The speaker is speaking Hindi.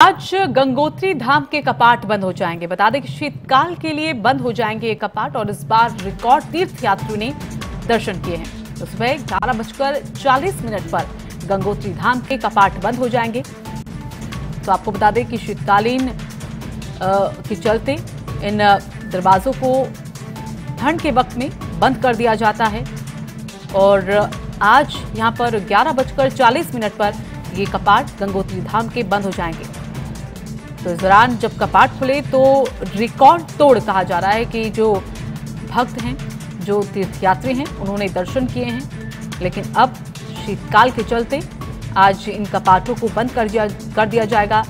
आज गंगोत्री धाम के कपाट बंद हो जाएँगे। बता दें कि शीतकाल के लिए बंद हो जाएँगे ये कपाट और इस बार रिकॉर्ड तीर्थ यात्रियों ने दर्शन किए हैं। तो सुबह ग्यारह बजकर चालीस मिनट पर गंगोत्री धाम के कपाट बंद हो जाएँगे। तो आपको बता दें कि शीतकालीन के चलते इन दरवाजों को ठंड के वक्त में बंद कर दिया जाता है। और आज यहाँ पर ग्यारह बजकर चालीस मिनट पर ये कपाट गंगोत्री धाम के बंद हो जाएँगे। इस दौरान जब कपाट खुले तो रिकॉर्ड तोड़ कहा जा रहा है कि जो भक्त हैं, जो तीर्थयात्री हैं, उन्होंने दर्शन किए हैं। लेकिन अब शीतकाल के चलते आज इन कपाटों को बंद कर दिया कर दिया जाएगा।